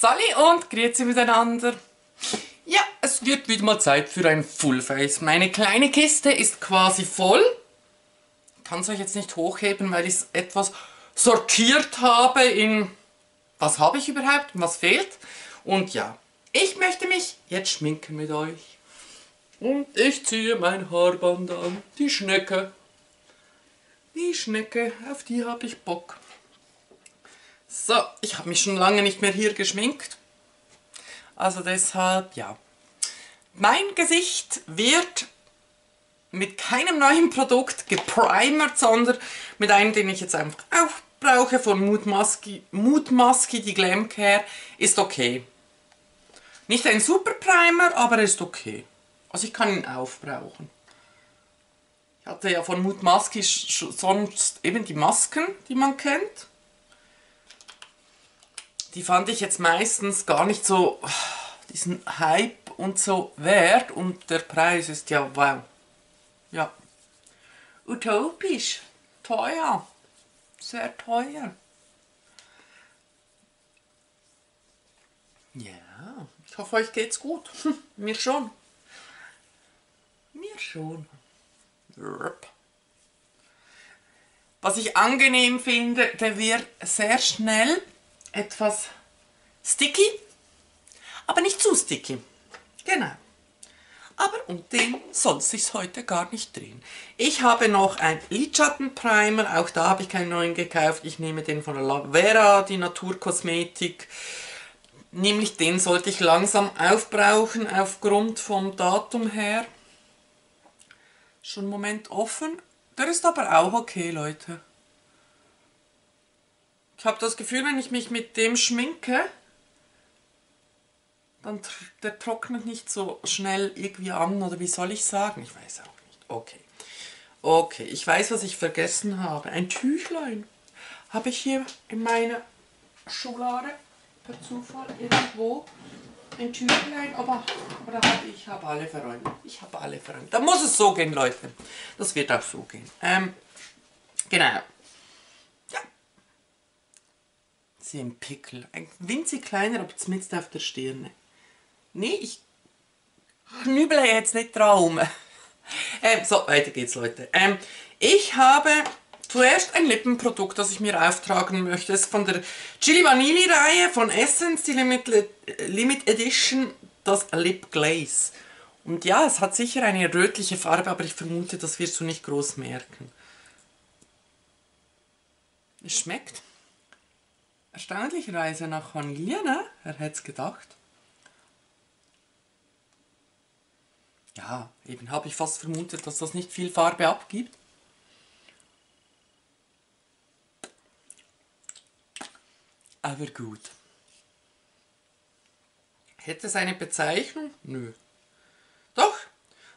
Sally und grüezi miteinander. Ja, es wird wieder mal Zeit für ein Fullface. Meine kleine Kiste ist quasi voll. Ich kann es euch jetzt nicht hochheben, weil ich es etwas sortiert habe in was habe ich überhaupt und was fehlt. Und ja, ich möchte mich jetzt schminken mit euch. Und ich ziehe mein Haarband an. Die Schnecke. Die Schnecke, auf die habe ich Bock. So, ich habe mich schon lange nicht mehr hier geschminkt. Also deshalb, ja. Mein Gesicht wird mit keinem neuen Produkt geprimert, sondern mit einem, den ich jetzt einfach aufbrauche von Mood Musky die Glam Care, ist okay. Nicht ein super Primer, aber er ist okay. Also ich kann ihn aufbrauchen. Ich hatte ja von Mood Musky sonst eben die Masken, die man kennt die fand ich jetzt meistens gar nicht so diesen Hype und so wert und der Preis ist ja wow. Ja. Utopisch. Teuer. Sehr teuer. Ja, ich hoffe, euch geht's gut. Mir schon. Mir schon. Was ich angenehm finde, der wird sehr schnell etwas sticky, aber nicht zu sticky. Genau. Aber um den soll es sich heute gar nicht drehen. Ich habe noch ein Lidschattenprimer, auch da habe ich keinen neuen gekauft. Ich nehme den von La Vera, die Naturkosmetik. Nämlich den sollte ich langsam aufbrauchen aufgrund vom Datum her. Schon einen Moment offen. Der ist aber auch okay, Leute. Ich habe das Gefühl, wenn ich mich mit dem schminke, dann der trocknet nicht so schnell irgendwie an oder wie soll ich sagen? Ich weiß auch nicht. Okay. Okay, ich weiß, was ich vergessen habe. Ein Tüchlein habe ich hier in meiner Schublade per Zufall irgendwo. Ein Tüchlein, aber, da habe ich habe alle verräumt. Ich habe alle verräumt. Da muss es so gehen, Leute. Das wird auch so gehen. Ähm, genau. Sie ein Pickel. Ein winzig kleiner, aber zumindest auf der Stirne. Nee, ich knüble jetzt nicht Traum. ähm, so, weiter geht's, Leute. Ähm, ich habe zuerst ein Lippenprodukt, das ich mir auftragen möchte. Das ist von der Chili Vanille Reihe von Essence, die Limit, Limit Edition, das Lip Glaze. Und ja, es hat sicher eine rötliche Farbe, aber ich vermute, das wirst du nicht groß merken. Es schmeckt erstaunlicherweise nach Vanille, ne? Wer hätte es gedacht? Ja, eben habe ich fast vermutet, dass das nicht viel Farbe abgibt. Aber gut. Hätte es eine Bezeichnung? Nö. Doch.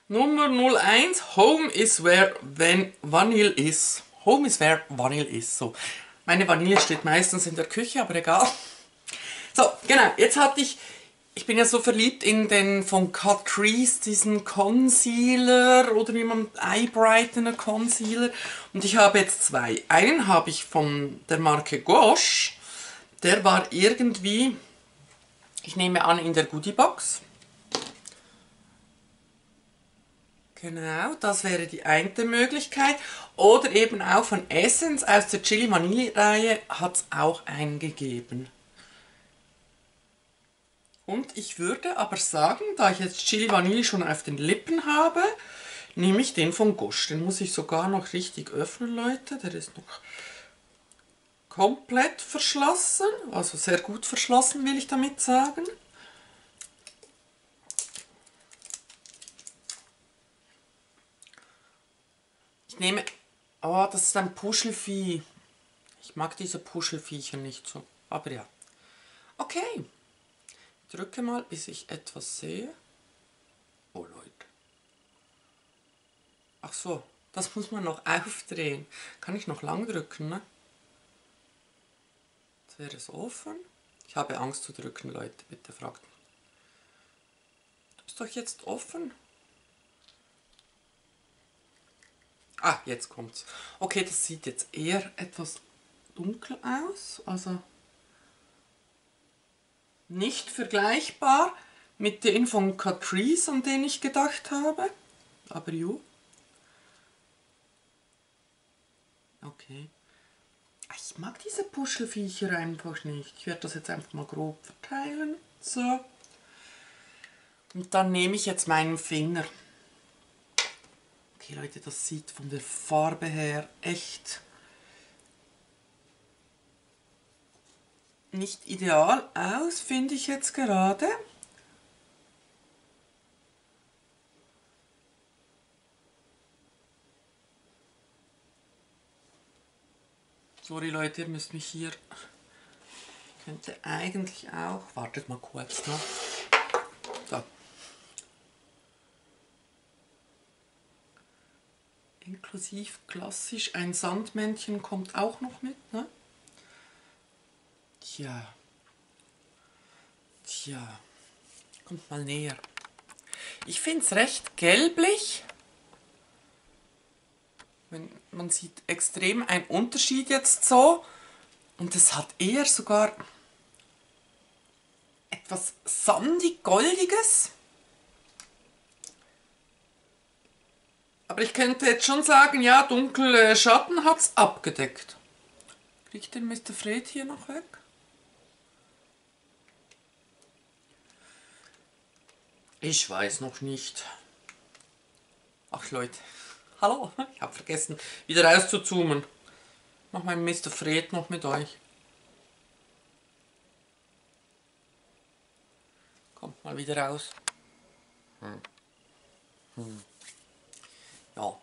Nummer 01. Home is where when Vanille is. Home is where Vanille is. So. Meine Vanille steht meistens in der Küche, aber egal. So, genau, jetzt hatte ich, ich bin ja so verliebt in den von Catrice, diesen Concealer oder wie man Eye Brightener Concealer. Und ich habe jetzt zwei. Einen habe ich von der Marke Gouache. Der war irgendwie, ich nehme an, in der Goodie Box. Genau, das wäre die eine Möglichkeit. Oder eben auch von Essence aus der Chili Vanille Reihe hat es auch eingegeben. Und ich würde aber sagen, da ich jetzt Chili Vanille schon auf den Lippen habe, nehme ich den von Gusch. Den muss ich sogar noch richtig öffnen, Leute. Der ist noch komplett verschlossen. Also sehr gut verschlossen, will ich damit sagen. Nehme... Oh, das ist ein Puschelvieh. Ich mag diese Puschelviecher nicht so. Aber ja. Okay. Ich drücke mal, bis ich etwas sehe. Oh, Leute. Ach so, das muss man noch aufdrehen. Kann ich noch lang drücken, ne? Jetzt wäre es offen. Ich habe Angst zu drücken, Leute. Bitte fragt mich. Du bist doch jetzt offen. Ah, jetzt kommt's. Okay, das sieht jetzt eher etwas dunkel aus. Also nicht vergleichbar mit den von Catrice, an den ich gedacht habe. Aber jo. Okay. Ah, Ich mag diese Puschelviecher einfach nicht. Ich werde das jetzt einfach mal grob verteilen. So. Und dann nehme ich jetzt meinen Finger. Okay, Leute, das sieht von der Farbe her echt nicht ideal aus, finde ich jetzt gerade. Sorry Leute, ihr müsst mich hier... Ich könnte eigentlich auch... Wartet mal kurz noch. Inklusiv klassisch. Ein Sandmännchen kommt auch noch mit, ne? Tja. Tja. Kommt mal näher. Ich finde es recht gelblich. Man sieht extrem einen Unterschied jetzt so. Und es hat eher sogar etwas sandig-goldiges. Aber ich könnte jetzt schon sagen, ja, dunkle Schatten hat es abgedeckt. Kriegt den Mr. Fred hier noch weg? Ich weiß noch nicht. Ach Leute, hallo, ich habe vergessen, wieder rauszuzoomen. Mach meinen Mr. Fred noch mit euch. Kommt mal wieder raus. Hm. Hm. Ja.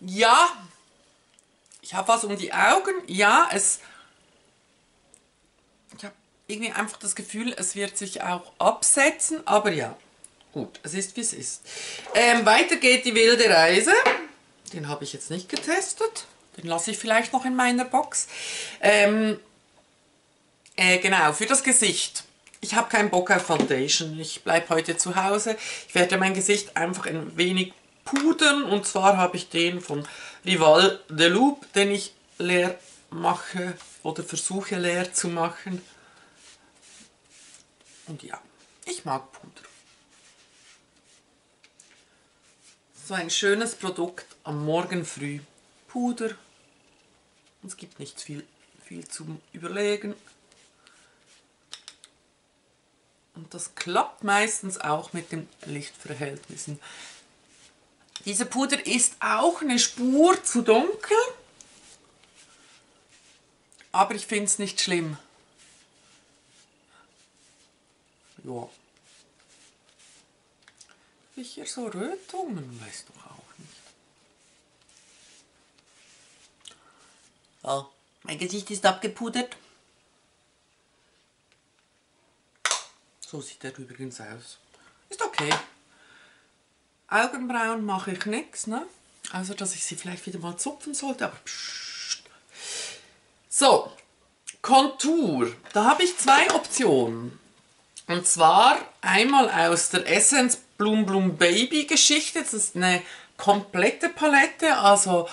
Ja, ich habe was um die Augen. Ja, es. Ich habe irgendwie einfach das Gefühl, es wird sich auch absetzen. Aber ja, gut, es ist wie es ist. Ähm, weiter geht die wilde Reise. Den habe ich jetzt nicht getestet. Den lasse ich vielleicht noch in meiner Box. Ähm, äh, genau, für das Gesicht. Ich habe keinen Bock auf Foundation. Ich bleibe heute zu Hause. Ich werde mein Gesicht einfach ein wenig pudern. Und zwar habe ich den von Rival de Loup, den ich leer mache oder versuche leer zu machen. Und ja, ich mag Puder. So ein schönes Produkt am Morgen früh. Puder. Es gibt nicht viel, viel zum Überlegen. Und das klappt meistens auch mit den Lichtverhältnissen. Diese Puder ist auch eine Spur zu dunkel. Aber ich finde es nicht schlimm. Ja. Sicher so Rötungen, weiß doch auch nicht. Ja, mein Gesicht ist abgepudert. So sieht er übrigens aus. Ist okay. Augenbrauen mache ich nichts, ne? Also, dass ich sie vielleicht wieder mal zupfen sollte, aber pssst. So, Kontur. Da habe ich zwei Optionen. Und zwar einmal aus der Essence Bloom Bloom Baby Geschichte. Das ist eine komplette Palette, also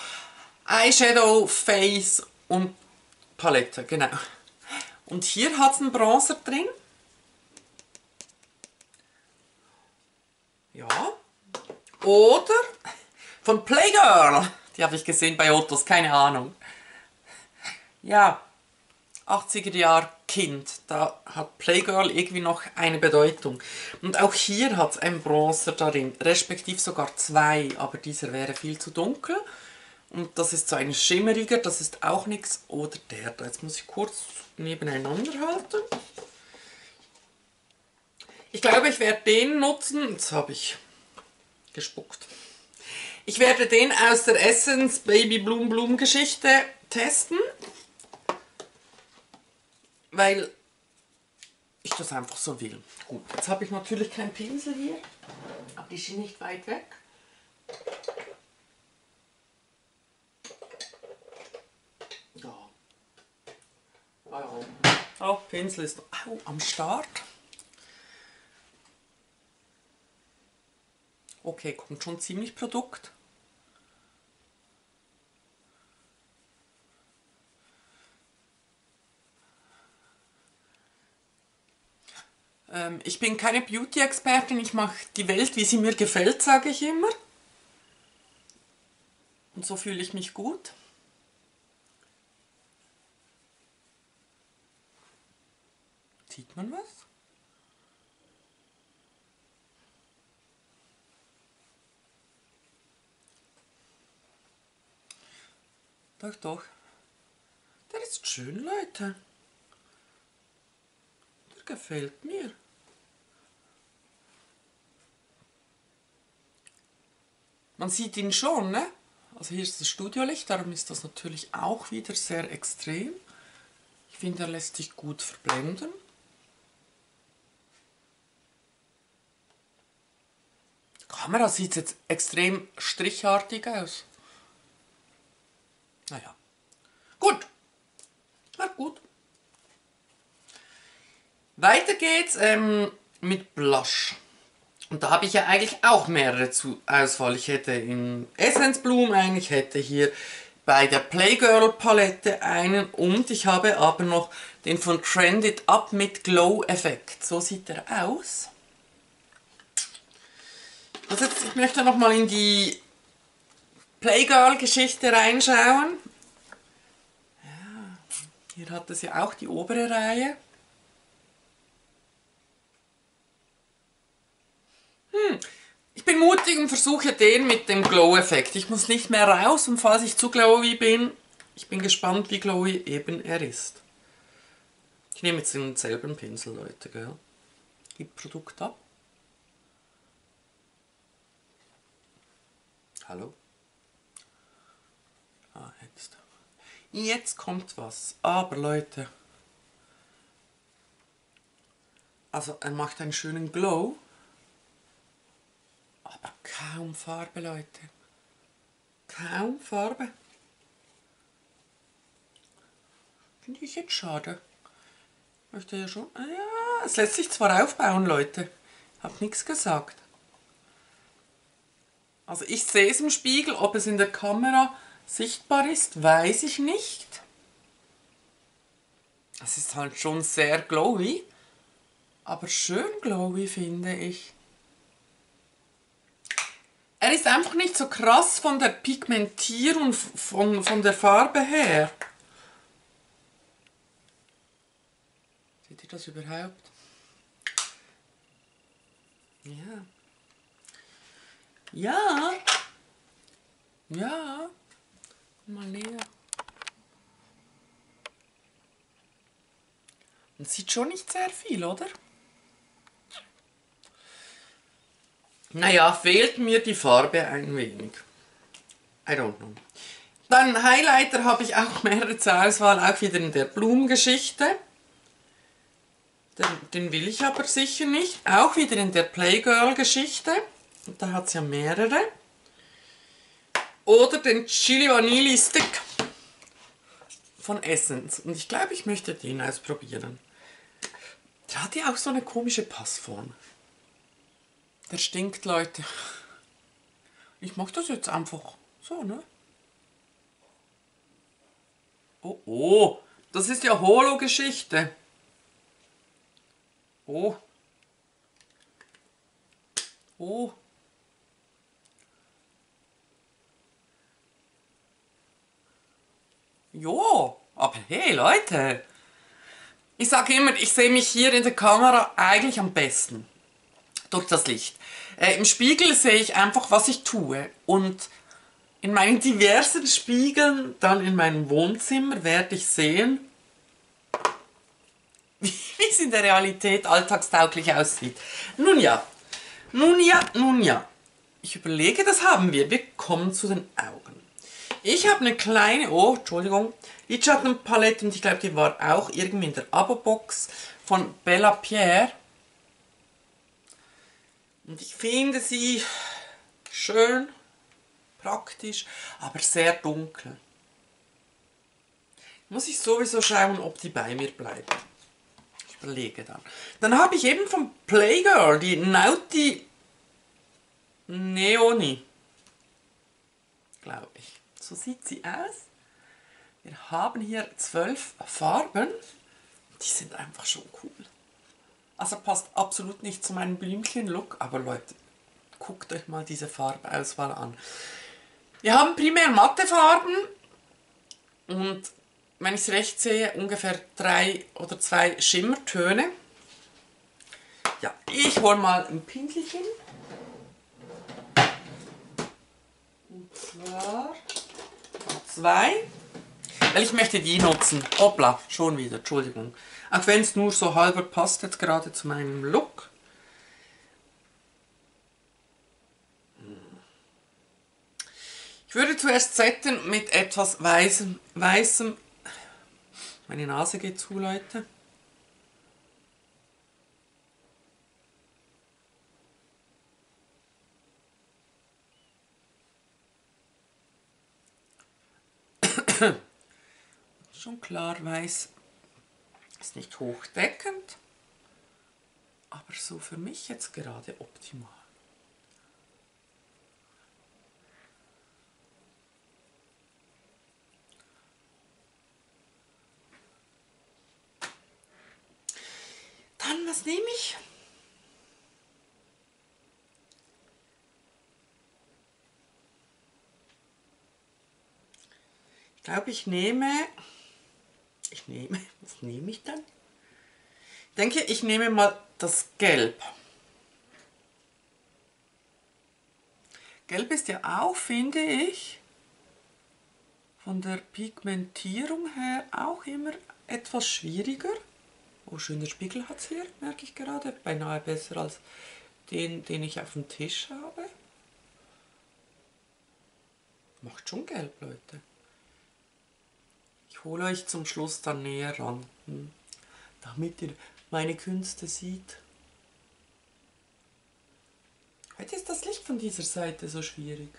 Eyeshadow, Face und Palette, genau. Und hier hat es einen Bronzer drin. Ja. Oder von Playgirl. Die habe ich gesehen bei Ottos, keine Ahnung. Ja, 80er Jahre Kind, da hat Playgirl irgendwie noch eine Bedeutung. Und auch hier hat es einen Bronzer darin, respektive sogar zwei, aber dieser wäre viel zu dunkel. Und das ist so ein schimmeriger, das ist auch nichts. Oder der da, jetzt muss ich kurz nebeneinander halten. Ich glaube, ich werde den nutzen. Jetzt habe ich gespuckt. Ich werde den aus der Essence Baby Bloom Bloom Geschichte testen. Weil ich das einfach so will. Gut, jetzt habe ich natürlich keinen Pinsel hier. Aber die sind nicht weit weg. Ja. Oh, Pinsel ist au, am Start. Okay, kommt schon ziemlich Produkt. Ähm, ich bin keine Beauty-Expertin, ich mache die Welt, wie sie mir gefällt, sage ich immer. Und so fühle ich mich gut. Sieht man was? Doch, doch. Der ist schön, Leute. Der gefällt mir. Man sieht ihn schon, ne? Also hier ist das Studiolicht, darum ist das natürlich auch wieder sehr extrem. Ich finde, er lässt sich gut verblenden. Die Kamera sieht jetzt extrem strichartig aus. Naja. Gut. Na gut. Weiter geht's ähm, mit Blush. Und da habe ich ja eigentlich auch mehrere zu Auswahl. Ich hätte in Essence Bloom einen, ich hätte hier bei der Playgirl Palette einen und ich habe aber noch den von Trended Up mit Glow Effekt. So sieht er aus. Also jetzt, ich möchte noch mal in die Playgirl-Geschichte reinschauen. Ja, hier hat es ja auch die obere Reihe. Hm. Ich bin mutig und versuche den mit dem Glow-Effekt. Ich muss nicht mehr raus und falls ich zu glowy bin, ich bin gespannt, wie glowy eben er ist. Ich nehme jetzt denselben Pinsel, Leute, gell? Gib Produkt ab. Hallo? Ah, jetzt. Jetzt kommt was. Aber Leute. Also er macht einen schönen Glow. Aber kaum Farbe, Leute. Kaum Farbe. Finde ich jetzt schade. Ich möchte ja schon... Ah ja, es lässt sich zwar aufbauen, Leute. Hab nichts gesagt. Also ich sehe es im Spiegel, ob es in der Kamera sichtbar ist, weiß ich nicht. Es ist halt schon sehr glowy, aber schön glowy finde ich. Er ist einfach nicht so krass von der Pigmentierung, von, von der Farbe her. Seht ihr das überhaupt? Ja. Ja. Ja. Mal näher. Man sieht schon nicht sehr viel, oder? Naja, fehlt mir die Farbe ein wenig. I don't know. Dann Highlighter habe ich auch mehrere zur Auswahl, auch wieder in der Blumengeschichte. Den, den will ich aber sicher nicht. Auch wieder in der Playgirl-Geschichte. Da hat es ja mehrere. Oder den Chili Vanilli Stick von Essence. Und ich glaube, ich möchte den ausprobieren. Der hat ja auch so eine komische Passform. Der stinkt, Leute. Ich mach das jetzt einfach so, ne? Oh, oh. Das ist ja Holo-Geschichte. Oh. Oh. Jo, aber hey Leute. Ich sage immer, ich sehe mich hier in der Kamera eigentlich am besten. Durch das Licht. Äh, Im Spiegel sehe ich einfach, was ich tue. Und in meinen diversen Spiegeln, dann in meinem Wohnzimmer, werde ich sehen, wie es in der Realität alltagstauglich aussieht. Nun ja, nun ja, nun ja. Ich überlege, das haben wir. Wir kommen zu den Augen. Ich habe eine kleine, oh, Entschuldigung, Lidschattenpalette und ich glaube, die war auch irgendwie in der Abo-Box von Bella Pierre. Und ich finde sie schön, praktisch, aber sehr dunkel. Muss ich sowieso schauen, ob die bei mir bleiben. Ich überlege dann. Dann habe ich eben von Playgirl die Nauti Neoni. Glaube ich. So sieht sie aus. Wir haben hier zwölf Farben. Die sind einfach schon cool. Also passt absolut nicht zu meinem Blümchen-Look, aber Leute, guckt euch mal diese Farbauswahl an. Wir haben primär matte Farben und wenn ich es recht sehe, ungefähr drei oder zwei Schimmertöne. Ja, ich hole mal ein Pinselchen. Und zwar zwei. Weil ich möchte die nutzen. Hoppla, schon wieder, Entschuldigung. Auch wenn es nur so halber passt jetzt gerade zu meinem Look. Ich würde zuerst setten mit etwas weißem, weißem. Meine Nase geht zu, Leute. Schon klar, weiß ist nicht hochdeckend, aber so für mich jetzt gerade optimal. Dann, was nehme ich? Glaube, ich nehme, ich nehme, was nehme ich dann? Ich denke, ich nehme mal das Gelb. Gelb ist ja auch, finde ich, von der Pigmentierung her auch immer etwas schwieriger. Oh, schöner Spiegel hat es hier, merke ich gerade. Beinahe besser als den, den ich auf dem Tisch habe. Macht schon gelb, Leute. Ich hole euch zum Schluss dann näher ran, hm? damit ihr meine Künste seht. Heute ist das Licht von dieser Seite so schwierig.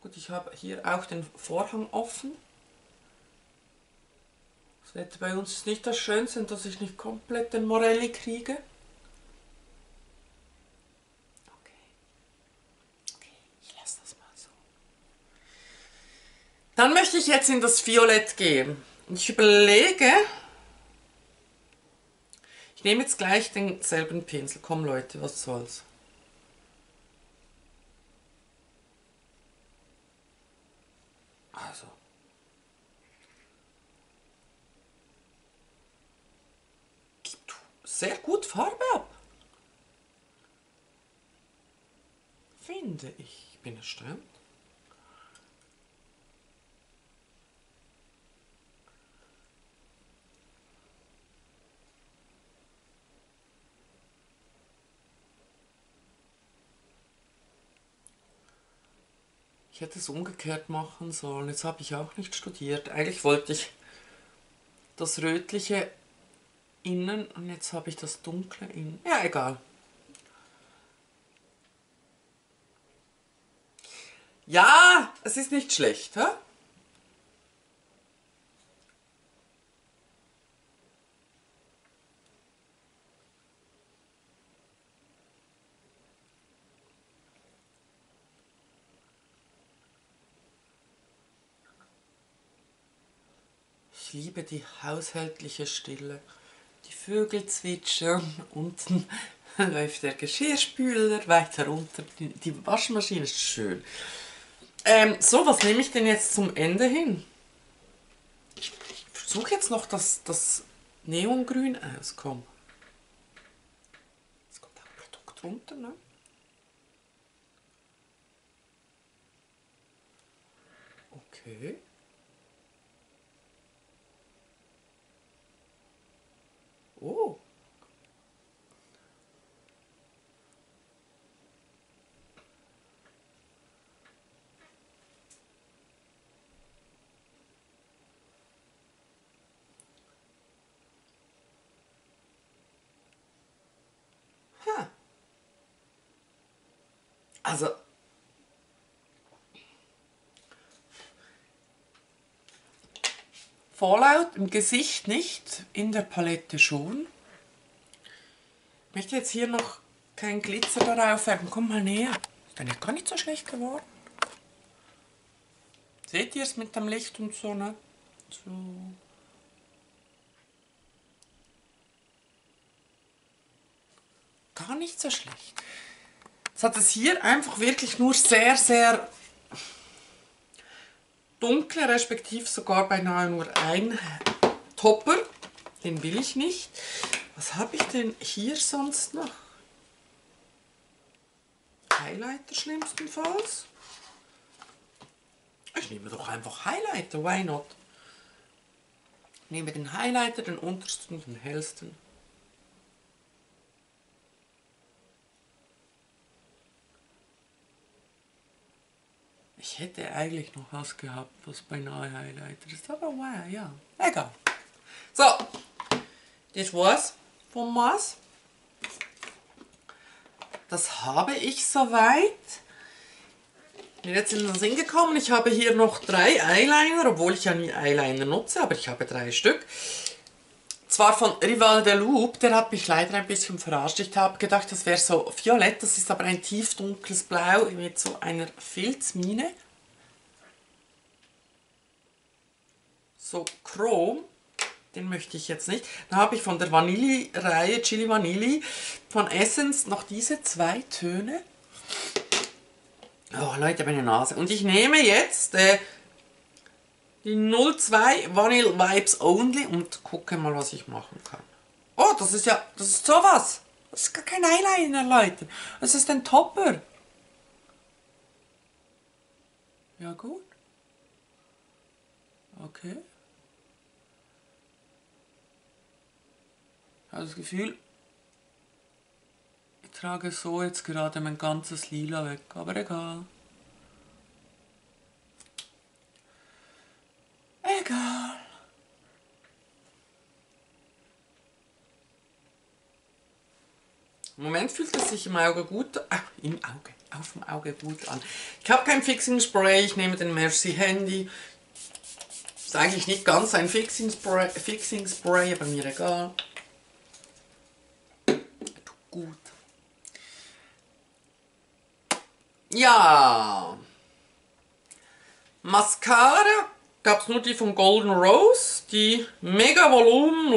Gut, ich habe hier auch den Vorhang offen. Das Wetter bei uns ist nicht das Schönste, dass ich nicht komplett den Morelli kriege. Dann möchte ich jetzt in das Violett gehen. Und ich überlege, ich nehme jetzt gleich denselben Pinsel. Komm Leute, was soll's. Also. Gibt sehr gut Farbe ab. Finde ich. Ich bin erstaunt. Hätte es umgekehrt machen sollen. Jetzt habe ich auch nicht studiert. Eigentlich wollte ich das rötliche innen und jetzt habe ich das dunkle innen. Ja, egal. Ja, es ist nicht schlecht, hä? Liebe die haushältliche Stille. Die Vögel zwitschern, unten läuft der Geschirrspüler, weiter runter die, Waschmaschine ist schön. Ähm, so, was nehme ich denn jetzt zum Ende hin? Ich, versuche jetzt noch, dass das Neongrün auskommt. Es kommt auch Produkt runter, ne? Okay. Oh. Also Fallout im Gesicht nicht, in der Palette schon. Ich möchte jetzt hier noch keinen Glitzer darauf haben. Komm mal näher. Ist dann ja gar nicht so schlecht geworden. Seht ihr es mit dem Licht und so, ne? So. gar nicht so schlecht. Jetzt hat es hier einfach wirklich nur sehr, sehr dunkle, respektive sogar beinahe nur ein Topper. Den will ich nicht. Was habe ich denn hier sonst noch? Highlighter schlimmstenfalls. Ich nehme doch einfach Highlighter, why not? Ich nehme den Highlighter, den untersten, den hellsten. Ich hätte eigentlich noch was gehabt, was beinahe Highlighter ist, aber wow, ja, egal. So, das war's vom Maß. Das habe ich soweit. Bin jetzt in den Sinn gekommen, ich habe hier noch drei Eyeliner, obwohl ich ja nie Eyeliner nutze, aber ich habe drei Stück. Zwar von Rival de Loup, der hat mich leider ein bisschen verarscht. Ich habe gedacht, das wäre so violett, das ist aber ein tiefdunkles Blau mit so einer Filzmine. So Chrom, den möchte ich jetzt nicht. Dann habe ich von der Vanille-Reihe Chili Vanille von Essence noch diese zwei Töne. Oh Leute, meine Nase. Und ich nehme jetzt äh, die 02 Vanille Vibes Only und gucke mal, was ich machen kann. Oh, das ist ja, das ist sowas. Das ist gar kein Eyeliner, Leute. Das ist ein Topper. Ja gut. Okay. Ich habe das Gefühl, ich trage so jetzt gerade mein ganzes Lila weg, aber egal. Egal. Im Moment fühlt es sich im Auge gut, äh, im Auge, auf dem Auge gut an. Ich habe kein Fixing Spray, ich nehme den Merci Handy. Ist eigentlich nicht ganz ein Fixing Spray, Fixing Spray aber mir egal. Tut gut. Ja. Mascara gab es nur die von Golden Rose, die Mega Volumen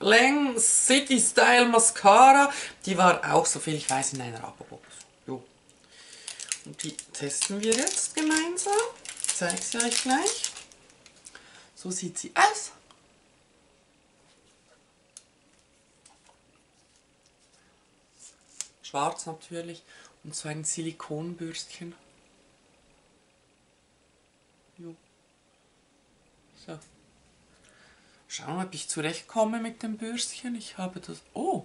Lang City Style Mascara. Die war auch, so viel ich weiß, in einer Abo-Box. Und die testen wir jetzt gemeinsam. Ich zeige sie euch gleich. So sieht sie aus. Schwarz natürlich und so ein Silikonbürstchen. Jo. So. Schauen, ob ich zurechtkomme mit dem Bürstchen. Ich habe das... Oh!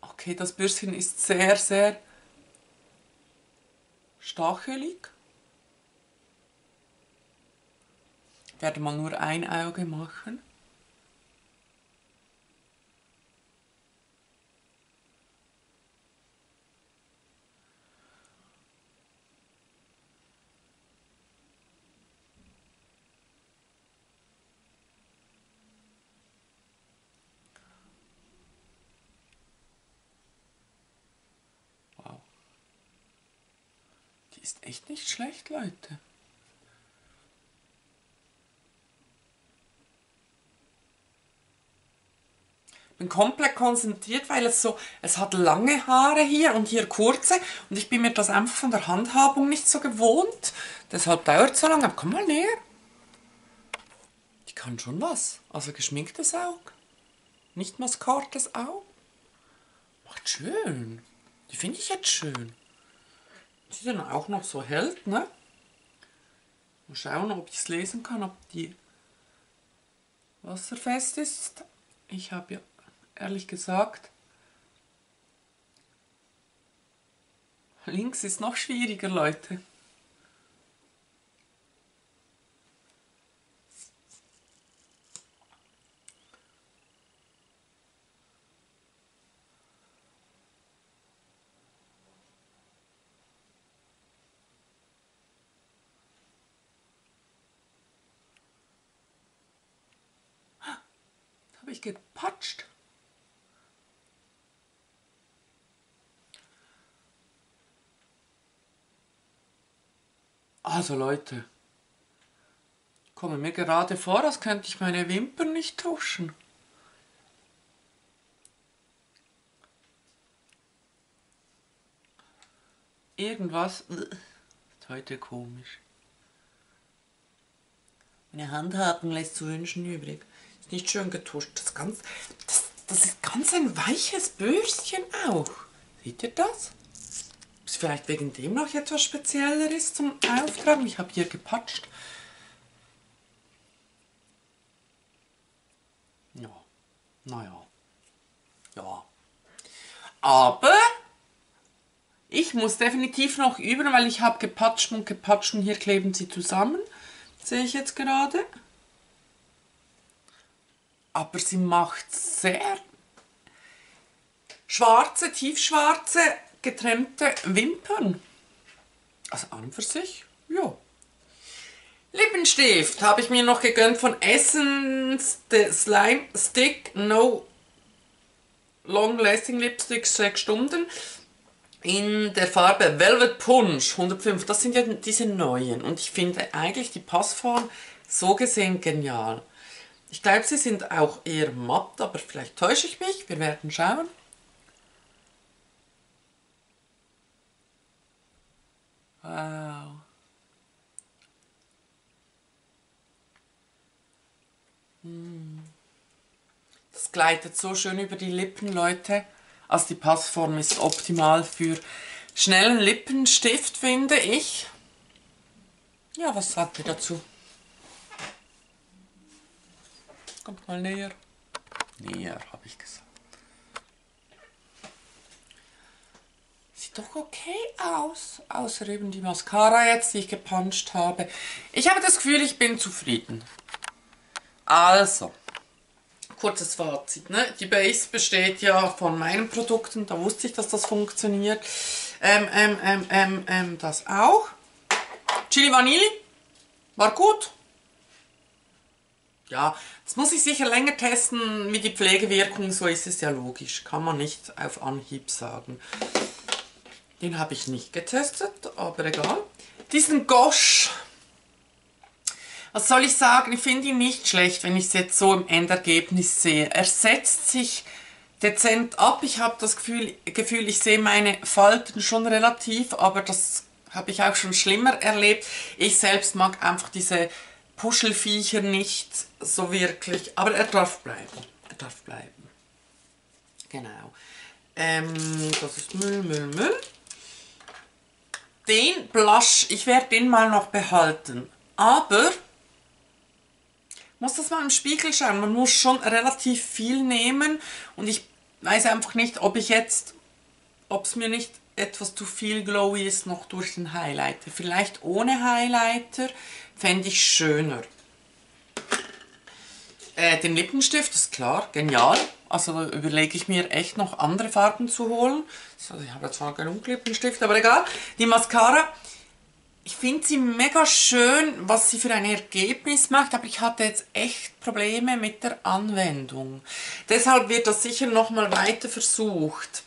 Okay, das Bürstchen ist sehr, sehr stachelig. Ich werde mal nur ein Auge machen. Ist echt nicht schlecht, Leute. bin komplett konzentriert, weil es so, es hat lange Haare hier und hier kurze und ich bin mir das einfach von der Handhabung nicht so gewohnt. Deshalb dauert es so lange. Aber komm mal näher. Die kann schon was. Also geschminktes Auge. Nicht maskartes Auge. Macht schön. Die finde ich jetzt schön die dann auch noch so hält, ne? Mal schauen, ob ich es lesen kann, ob die wasserfest ist. Ich habe ja ehrlich gesagt, links ist noch schwieriger, Leute. gepatscht. Also Leute, komme mir gerade vor, als könnte ich meine Wimpern nicht tuschen. Irgendwas ist heute komisch. Meine Handhaken lässt zu wünschen übrig. Nicht schön getuscht. Das, ganz, das, das ist ganz ein weiches Bürstchen auch. Seht ihr das? Ist vielleicht wegen dem noch etwas Spezielleres zum Auftragen. Ich habe hier gepatscht. Ja, naja. Ja. Aber ich muss definitiv noch üben, weil ich habe gepatscht und gepatscht und hier kleben sie zusammen. Sehe ich jetzt gerade. Aber sie macht sehr schwarze, tiefschwarze, getrennte Wimpern. Also an und für sich, ja. Lippenstift habe ich mir noch gegönnt von Essence The Slime Stick No Long Lasting Lipstick 6 Stunden in der Farbe Velvet Punch 105. Das sind ja diese neuen und ich finde eigentlich die Passform so gesehen genial. Ich glaube, sie sind auch eher matt, aber vielleicht täusche ich mich. Wir werden schauen. Wow. Hm. Das gleitet so schön über die Lippen, Leute. Also die Passform ist optimal für schnellen Lippenstift, finde ich. Ja, was sagt ihr dazu? Kommt mal näher. Näher, habe ich gesagt. Sieht doch okay aus. Außer eben die Mascara jetzt, die ich gepuncht habe. Ich habe das Gefühl, ich bin zufrieden. Also kurzes Fazit. Ne? Die Base besteht ja von meinen Produkten, da wusste ich, dass das funktioniert. Ähm, ähm, ähm, ähm, ähm, das auch. Chili Vanille war gut. Ja, das muss ich sicher länger testen, wie die Pflegewirkung, so ist es ja logisch. Kann man nicht auf Anhieb sagen. Den habe ich nicht getestet, aber egal. Diesen Gosh was soll ich sagen, ich finde ihn nicht schlecht, wenn ich es jetzt so im Endergebnis sehe. Er setzt sich dezent ab. Ich habe das Gefühl, Gefühl, ich sehe meine Falten schon relativ, aber das habe ich auch schon schlimmer erlebt. Ich selbst mag einfach diese Puschelviecher nicht so wirklich, aber er darf bleiben. Er darf bleiben. Genau. Ähm, das ist Müll, Müll, Müll. Den Blush, ich werde den mal noch behalten. Aber muss das mal im Spiegel schauen. Man muss schon relativ viel nehmen und ich weiß einfach nicht, ob ich jetzt, ob es mir nicht etwas zu viel glowy ist noch durch den Highlighter. Vielleicht ohne Highlighter fände ich schöner. Äh, den Lippenstift ist klar, genial. Also überlege ich mir echt noch andere Farben zu holen. Also ich habe zwar genug Lippenstift, aber egal. Die Mascara ich finde sie mega schön, was sie für ein Ergebnis macht, aber ich hatte jetzt echt Probleme mit der Anwendung. Deshalb wird das sicher nochmal weiter versucht.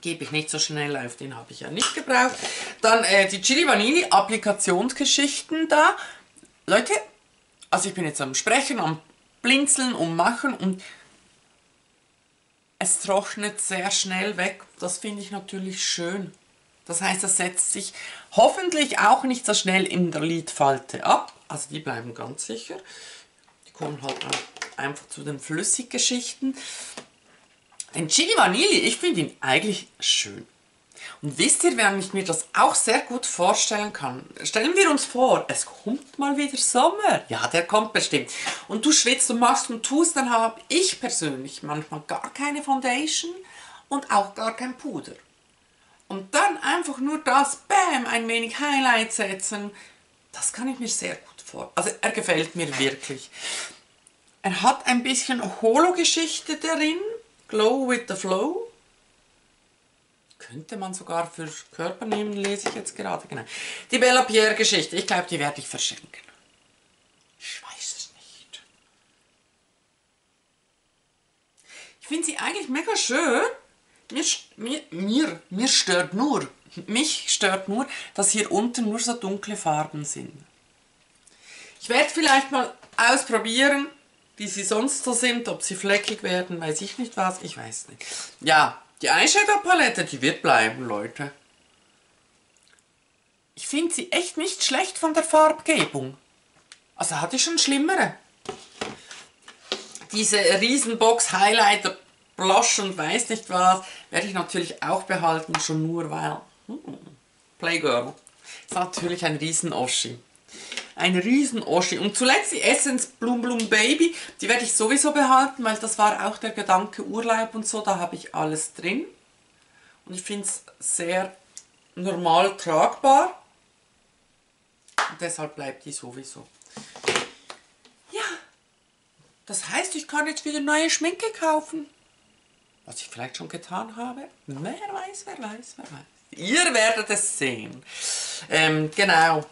Gebe ich nicht so schnell auf, den habe ich ja nicht gebraucht. Dann äh, die Chili Vanille Applikationsgeschichten da. Leute, also ich bin jetzt am Sprechen, am Blinzeln und Machen und es trocknet sehr schnell weg. Das finde ich natürlich schön. Das heißt, das setzt sich hoffentlich auch nicht so schnell in der Lidfalte ab. Also die bleiben ganz sicher. Die kommen halt einfach zu den Flüssiggeschichten. Den Chili Vanille, ich finde ihn eigentlich schön. Und wisst ihr, wer ich mir das auch sehr gut vorstellen kann? Stellen wir uns vor, es kommt mal wieder Sommer. Ja, der kommt bestimmt. Und du schwitzt und machst und tust, dann habe ich persönlich manchmal gar keine Foundation und auch gar kein Puder. Und dann einfach nur das, bam, ein wenig Highlight setzen. Das kann ich mir sehr gut vor. Also er gefällt mir wirklich. Er hat ein bisschen Holo-Geschichte darin. Glow with the Flow. Könnte man sogar für Körper nehmen, lese ich jetzt gerade. Genau. Die Bella Pierre-Geschichte. Ich glaube, die werde ich verschenken. Ich weiß es nicht. Ich finde sie eigentlich mega schön. Mir, mir, mir, mir stört nur, mich stört nur, dass hier unten nur so dunkle Farben sind. Ich werde vielleicht mal ausprobieren, wie sie sonst so sind, ob sie fleckig werden, weiß ich nicht was, ich weiß nicht. Ja, die Eyeshadow-Palette, die wird bleiben, Leute. Ich finde sie echt nicht schlecht von der Farbgebung. Also hatte ich schon schlimmere. Diese Riesenbox Highlighter Blush und weiß nicht was, werde ich natürlich auch behalten, schon nur weil hm, Playgirl ist natürlich ein Riesen-Oschi. Ein Riesen-Oschi. Und zuletzt die Essence Bloom Bloom Baby, die werde ich sowieso behalten, weil das war auch der Gedanke Urlaub und so, da habe ich alles drin. Und ich finde es sehr normal tragbar. Und deshalb bleibt die sowieso. Ja, das heißt, ich kann jetzt wieder neue Schminke kaufen. Was ich vielleicht schon getan habe. Wer weiß, wer weiß, wer weiß. Ihr werdet es sehen. Ähm, genau.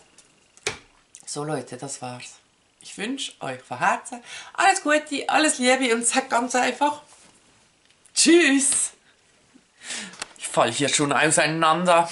So Leute, das war's. Ich wünsche euch von Herzen alles Gute, alles Liebe und sagt ganz einfach Tschüss. Ich fall hier schon auseinander.